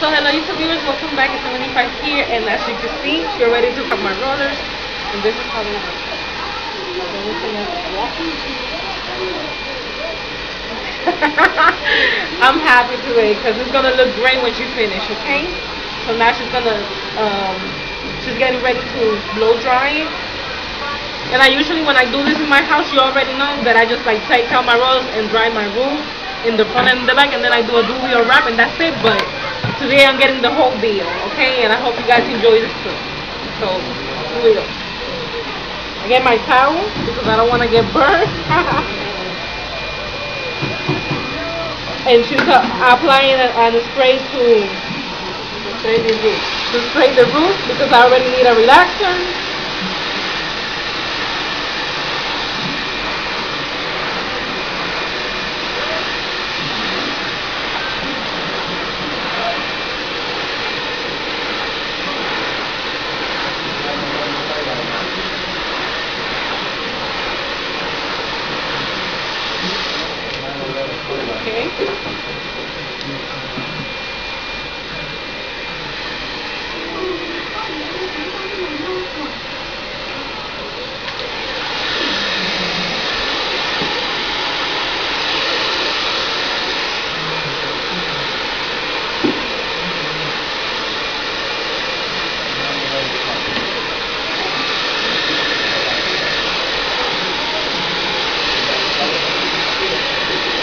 So hello YouTube viewers, welcome back. It's 75 here and as you can see, we're ready to cut my rollers and this is how they look. I'm happy today because it's gonna look great when you finish, okay? So now she's gonna um she's getting ready to blow dry it. And I usually when I do this in my house you already know that I just like take out my rollers and dry my room in the front and the back and then I do a or wrap and that's it but Today I'm getting the whole deal, okay? And I hope you guys enjoy this too. So, we go. I get my towel because I don't want to get burned. and she's uh, applying a, a spray. To spray the roof because I already need a relaxer.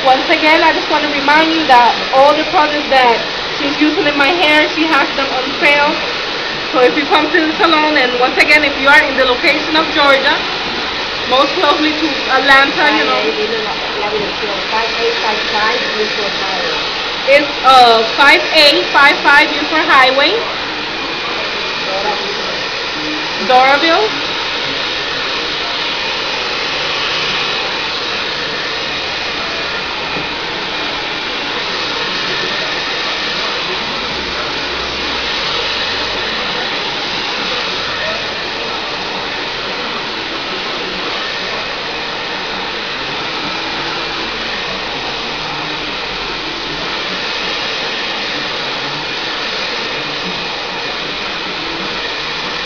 Once again, I just want to remind you that all the products that she's using in my hair, she has them on sale. So if you come to the salon, and once again, if you are in the location of Georgia, most closely to Atlanta, you know. It's uh 5855 Buford Highway. Doraville.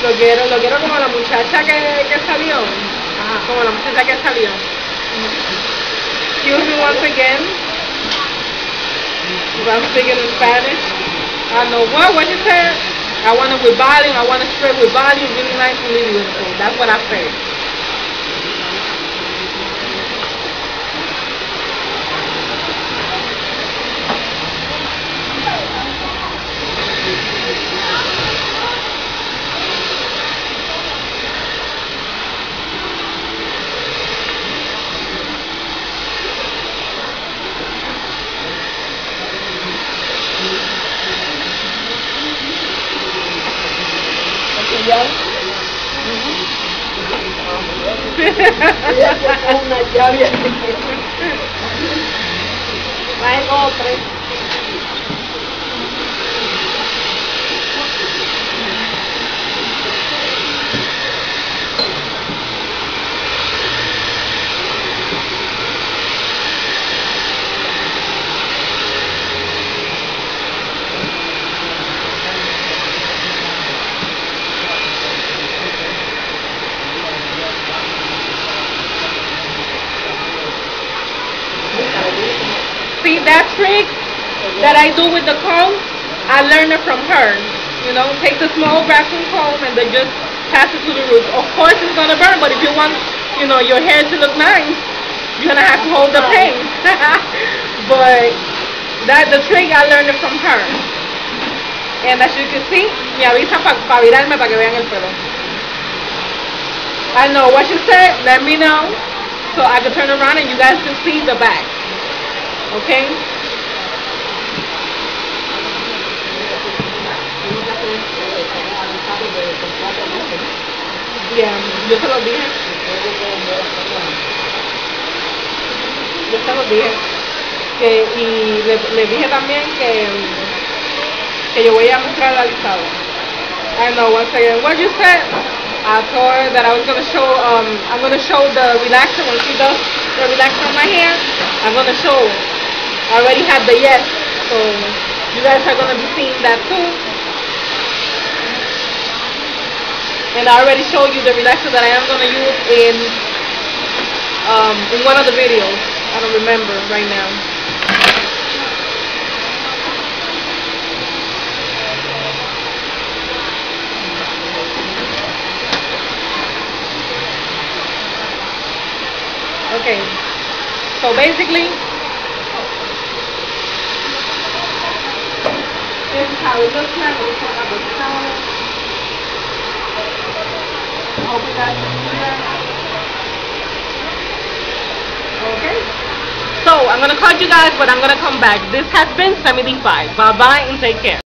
Lo quiero, lo quiero como la muchacha que, que salió. Ajá, como la muchacha que salió. Excuse me once again. I'm speaking in Spanish. I know what, what you said? I want it with volume, I want it straight with volume, really nice and really beautiful. That's what I said. llave. Ella. Traigo tres. See that trick that I do with the comb? I learned it from her. You know, take the small vacuum comb and then just pass it to the roots. Of course it's gonna burn, but if you want, you know, your hair to look nice, you're gonna have to hold the paint. but that the trick I learned it from her. And as you can see, me avisa para pa virarme para que vean el pelo. I know what you said, let me know so I can turn around and you guys can see the back. Okay? Yeah, yo se los dije. Yo se los dije. Que, y le, le dije también que, que yo voy a mostrar la listado. I know, once again, what you said? I told her that I was going to show, um, I'm going to show the relaxer when she does the relaxer on my hair. I'm going to show I already had the yes, so you guys are gonna be seeing that too. And I already showed you the relaxer that I am gonna use in um, in one of the videos. I don't remember right now. Okay, so basically, this is how it looks. Okay. So I'm gonna cut you guys, but I'm gonna come back. This has been 75. Bye bye and take care.